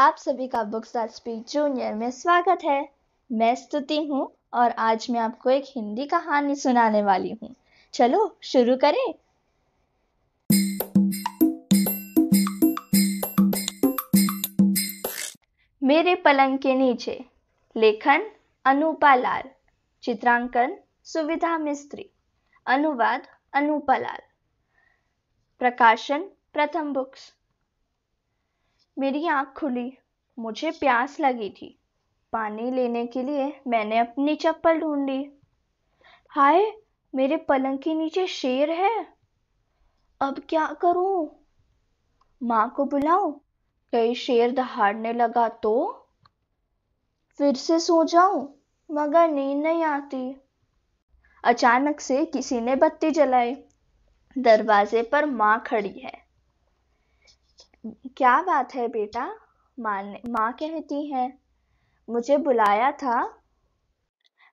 आप सभी का बुक्स दैट स्पीक जूनियर में स्वागत है। मैं स्तुति हूँ और आज मैं आपको एक हिंदी कहानी सुनाने वाली हूँ। चलो, शुरू करें। मेरे पलंग के नीचे, लेखन अनुपा लाल, चित्रांकन सुविधा मिस्त्री, अनुवाद अनुपा लाल, प्रकाशन प्रथम बुक्स। मेरी आँख खुली। मुझे प्यास लगी थी। पानी लेने के लिए मैंने अपनी चप्पल ढूंढी। हाय, मेरे पलंग के नीचे शेर है। अब क्या करूँ? माँ को बुलाऊं? कहीं शेर दहाड़ने लगा तो? फिर से सो जाऊँ, मगर नींद नहीं आती। अचानक से किसी ने बत्ती जलाई। दरवाजे पर माँ खड़ी है। क्या बात है बेटा? माँ माँ कहती है, मुझे बुलाया था।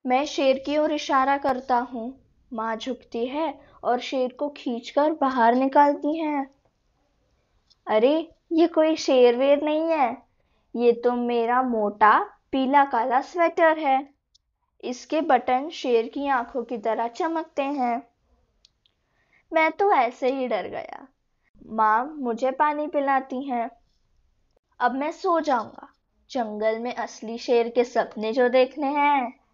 मैं शेर की ओर इशारा करता हूँ। माँ झुकती है और शेर को खींचकर बाहर निकालती है। अरे, ये कोई शेर वेर नहीं है। ये तो मेरा मोटा, पीला, काला स्वेटर है। इसके बटन शेर की आँखों की तरह चमकते हैं। मैं तो ऐसे ही डर गया। माँ मुझे पानी पिलाती हैं। अब मैं सो जाऊँगा। जंगल में असली शेर के सपने जो देखने हैं।